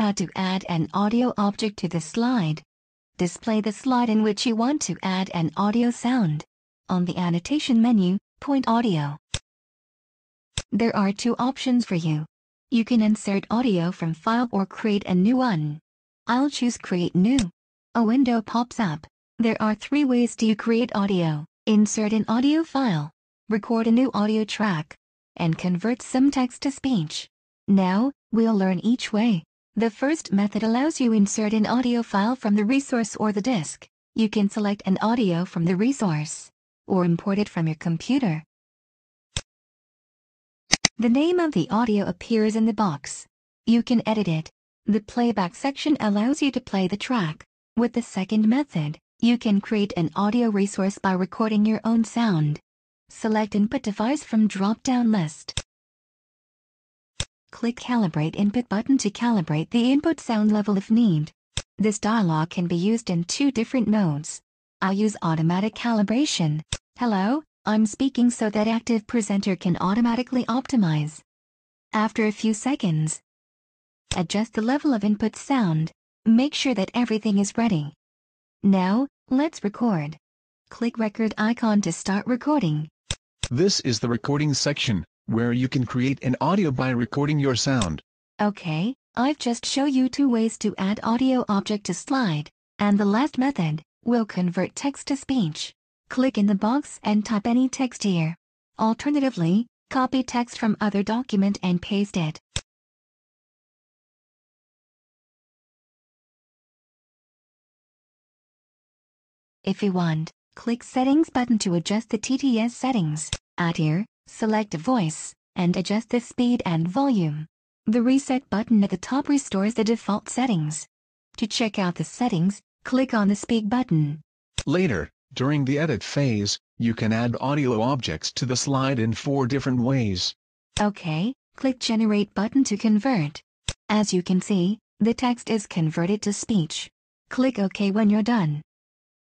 How to add an audio object to the slide. Display the slide in which you want to add an audio sound. On the annotation menu, point audio. There are two options for you. You can insert audio from file or create a new one. I'll choose create new. A window pops up. There are three ways to create audio. Insert an audio file, record a new audio track, and convert some text to speech. Now, we'll learn each way. The first method allows you insert an audio file from the resource or the disk. You can select an audio from the resource or import it from your computer. The name of the audio appears in the box. You can edit it. The playback section allows you to play the track. With the second method, you can create an audio resource by recording your own sound. Select Input Device from drop-down list. Click Calibrate Input button to calibrate the input sound level if need. This dialog can be used in two different modes. I'll use Automatic Calibration. Hello, I'm speaking so that ActivePresenter can automatically optimize. After a few seconds, adjust the level of input sound. Make sure that everything is ready. Now, let's record. Click record icon to start recording. This is the recording section, where you can create an audio by recording your sound. Okay, I've just show you two ways to add audio object to slide, and the last method will convert text to speech. Click in the box and type any text here. Alternatively, copy text from other document and paste it. If you want, click Settings button to adjust the TTS settings. Add here, select a Voice, and adjust the speed and volume. The Reset button at the top restores the default settings. To check out the settings, click on the Speak button. Later, during the edit phase, you can add audio objects to the slide in four different ways. OK, click Generate button to convert. As you can see, the text is converted to speech. Click OK when you're done.